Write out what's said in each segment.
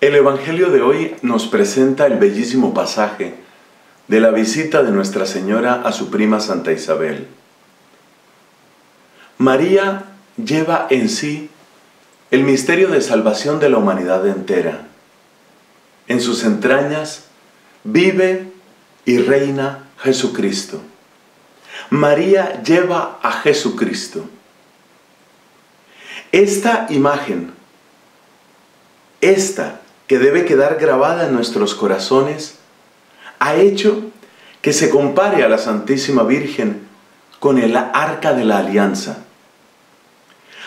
El Evangelio de hoy nos presenta el bellísimo pasaje de la visita de Nuestra Señora a su prima Santa Isabel. María lleva en sí el misterio de salvación de la humanidad entera. En sus entrañas vive y reina Jesucristo. María lleva a Jesucristo. Esta imagen, esta que debe quedar grabada en nuestros corazones, ha hecho que se compare a la Santísima Virgen con el arca de la alianza.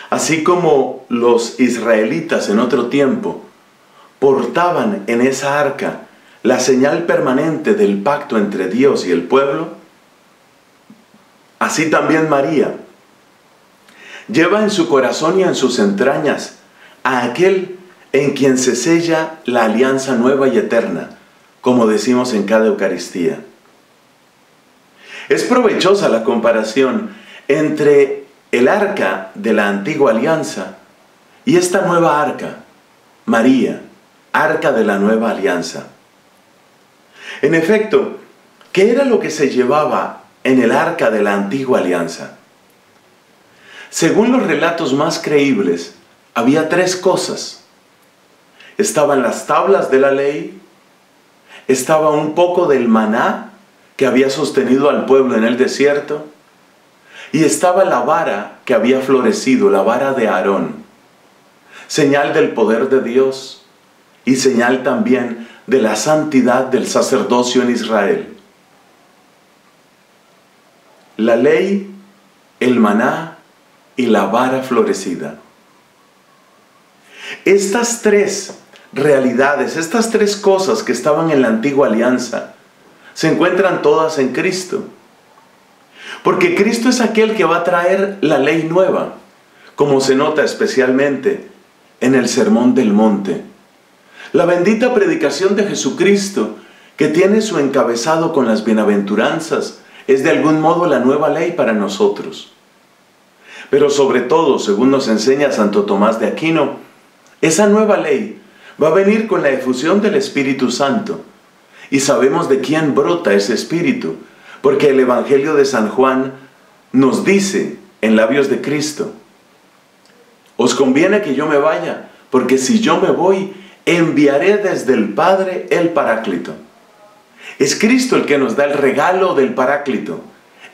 Así como los israelitas en otro tiempo portaban en esa arca la señal permanente del pacto entre Dios y el pueblo, así también María lleva en su corazón y en sus entrañas a aquel en quien se sella la alianza nueva y eterna, como decimos en cada Eucaristía. Es provechosa la comparación entre el arca de la antigua alianza y esta nueva arca, María, arca de la nueva alianza. En efecto, ¿qué era lo que se llevaba en el arca de la antigua alianza? Según los relatos más creíbles, había tres cosas. Estaban las tablas de la ley, estaba un poco del maná que había sostenido al pueblo en el desierto, y estaba la vara que había florecido, la vara de Aarón, señal del poder de Dios y señal también de la santidad del sacerdocio en Israel. La ley, el maná y la vara florecida. Estas tres realidades, estas tres cosas que estaban en la antigua alianza, se encuentran todas en Cristo. Porque Cristo es aquel que va a traer la ley nueva, como se nota especialmente en el Sermón del Monte. La bendita predicación de Jesucristo, que tiene su encabezado con las bienaventuranzas, es de algún modo la nueva ley para nosotros. Pero sobre todo, según nos enseña Santo Tomás de Aquino, esa nueva ley va a venir con la efusión del Espíritu Santo. Y sabemos de quién brota ese Espíritu, porque el Evangelio de San Juan nos dice en labios de Cristo, os conviene que yo me vaya, porque si yo me voy, enviaré desde el Padre el Paráclito. Es Cristo el que nos da el regalo del Paráclito,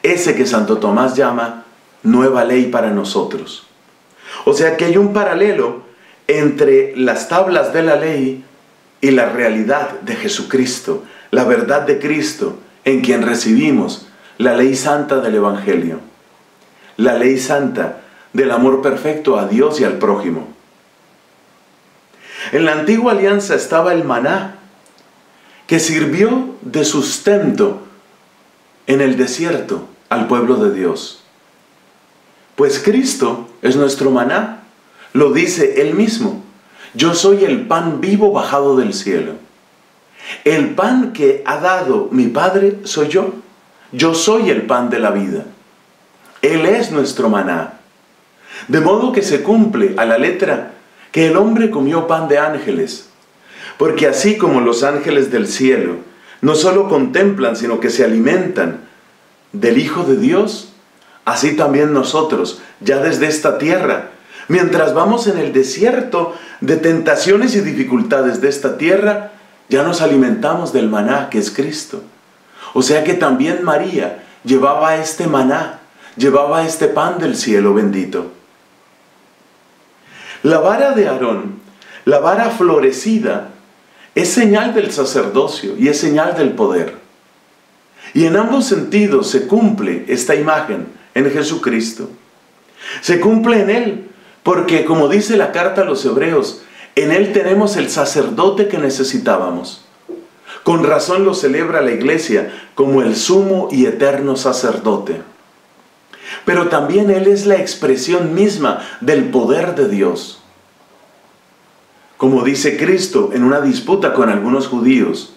ese que Santo Tomás llama nueva ley para nosotros. O sea que hay un paralelo entre las tablas de la ley y la realidad de Jesucristo, la verdad de Cristo, en quien recibimos la ley santa del Evangelio, la ley santa del amor perfecto a Dios y al prójimo. En la antigua alianza estaba el maná, que sirvió de sustento en el desierto al pueblo de Dios. Pues Cristo es nuestro maná, lo dice él mismo. Yo soy el pan vivo bajado del cielo. El pan que ha dado mi Padre soy yo. Yo soy el pan de la vida. Él es nuestro maná. De modo que se cumple a la letra que el hombre comió pan de ángeles. Porque así como los ángeles del cielo no solo contemplan, sino que se alimentan del Hijo de Dios, así también nosotros, ya desde esta tierra, mientras vamos en el desierto de tentaciones y dificultades de esta tierra, ya nos alimentamos del maná que es Cristo. O sea que también María llevaba este maná, llevaba este pan del cielo bendito. La vara de Aarón, la vara florecida, es señal del sacerdocio y es señal del poder. Y en ambos sentidos se cumple esta imagen en Jesucristo. Se cumple en Él, porque como dice la carta a los hebreos, en Él tenemos el sacerdote que necesitábamos. Con razón lo celebra la iglesia como el sumo y eterno sacerdote. Pero también Él es la expresión misma del poder de Dios. Como dice Cristo en una disputa con algunos judíos,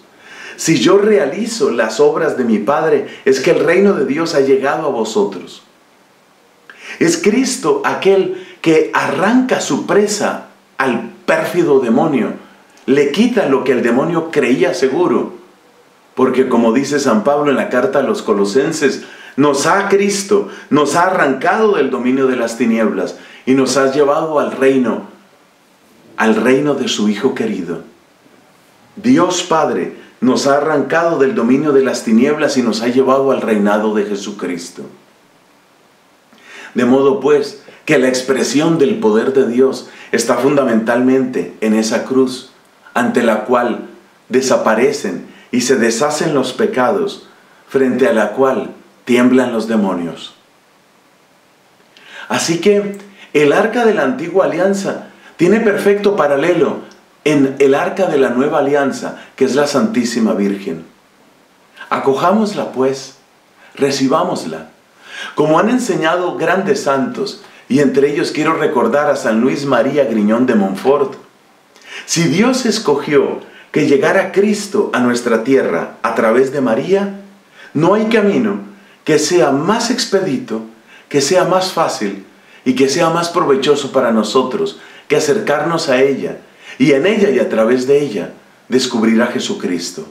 si yo realizo las obras de mi Padre, es que el reino de Dios ha llegado a vosotros. Es Cristo aquel que arranca su presa al pérfido demonio le quita lo que el demonio creía seguro. Porque como dice San Pablo en la carta a los colosenses, nos ha Cristo, nos ha arrancado del dominio de las tinieblas y nos ha llevado al reino, al reino de su Hijo querido. Dios Padre nos ha arrancado del dominio de las tinieblas y nos ha llevado al reinado de Jesucristo. De modo pues que la expresión del poder de Dios está fundamentalmente en esa cruz, ante la cual desaparecen y se deshacen los pecados, frente a la cual tiemblan los demonios. Así que el arca de la antigua alianza tiene perfecto paralelo en el arca de la nueva alianza, que es la Santísima Virgen. Acojámosla pues, recibámosla. Como han enseñado grandes santos, y entre ellos quiero recordar a San Luis María Griñón de Montfort, si Dios escogió que llegara Cristo a nuestra tierra a través de María, no hay camino que sea más expedito, que sea más fácil y que sea más provechoso para nosotros que acercarnos a ella y en ella y a través de ella descubrir a Jesucristo.